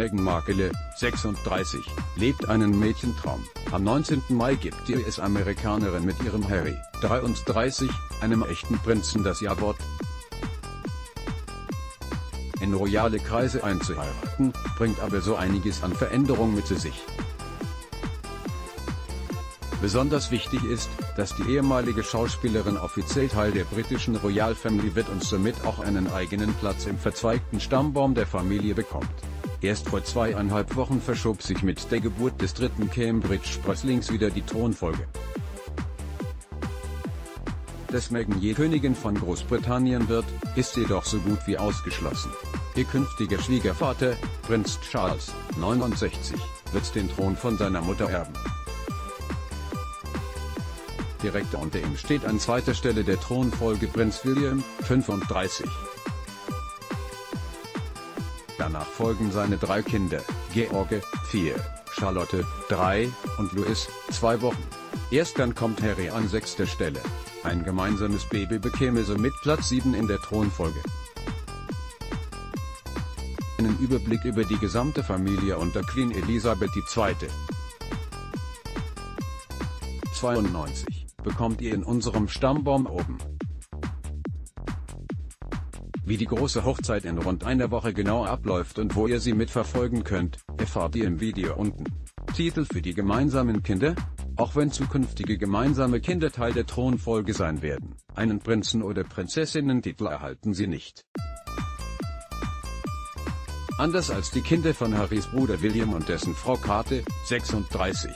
Meghan Markle, 36, lebt einen Mädchentraum. Am 19. Mai gibt die US-Amerikanerin mit ihrem Harry, 33, einem echten Prinzen das Ja-Wort. In royale Kreise einzuheiraten, bringt aber so einiges an Veränderung mit sich. Besonders wichtig ist, dass die ehemalige Schauspielerin offiziell Teil der britischen Royal Family wird und somit auch einen eigenen Platz im verzweigten Stammbaum der Familie bekommt. Erst vor zweieinhalb Wochen verschob sich mit der Geburt des dritten Cambridge-Sprösslings wieder die Thronfolge. Dass Meghan je Königin von Großbritannien wird, ist jedoch so gut wie ausgeschlossen. Ihr künftiger Schwiegervater, Prinz Charles, 69, wird den Thron von seiner Mutter erben. Direkt unter ihm steht an zweiter Stelle der Thronfolge Prinz William, 35. Danach folgen seine drei Kinder, George, 4, Charlotte, 3, und Louis, 2 Wochen. Erst dann kommt Harry an sechster Stelle. Ein gemeinsames Baby bekäme somit Platz 7 in der Thronfolge. Einen Überblick über die gesamte Familie unter Queen Elisabeth II. 92 bekommt ihr in unserem Stammbaum oben. Wie die große Hochzeit in rund einer Woche genau abläuft und wo ihr sie mitverfolgen könnt, erfahrt ihr im Video unten. Titel für die gemeinsamen Kinder? Auch wenn zukünftige gemeinsame Kinder Teil der Thronfolge sein werden, einen Prinzen- oder Prinzessinnen-Titel erhalten sie nicht. Anders als die Kinder von Harrys Bruder William und dessen Frau Kate, 36.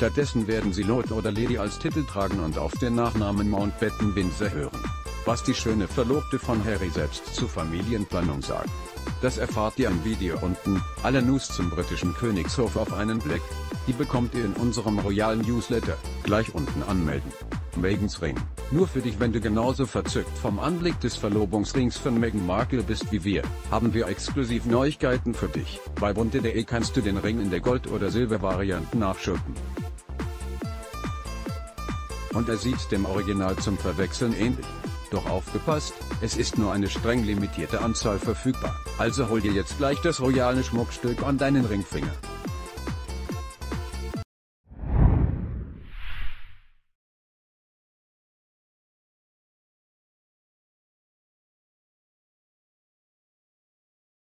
Stattdessen werden sie Lord oder Lady als Titel tragen und auf den Nachnamen Mountbatten Windsor hören. Was die schöne Verlobte von Harry selbst zur Familienplanung sagt. Das erfahrt ihr im Video unten, alle News zum britischen Königshof auf einen Blick. Die bekommt ihr in unserem royalen Newsletter, gleich unten anmelden. Megans Ring. Nur für dich wenn du genauso verzückt vom Anblick des Verlobungsrings von Meghan Markle bist wie wir, haben wir exklusiv Neuigkeiten für dich. Bei bunte.de kannst du den Ring in der Gold- oder Silbervariante nachschütten und er sieht dem Original zum Verwechseln ähnlich. Doch aufgepasst, es ist nur eine streng limitierte Anzahl verfügbar, also hol dir jetzt gleich das royale Schmuckstück an deinen Ringfinger.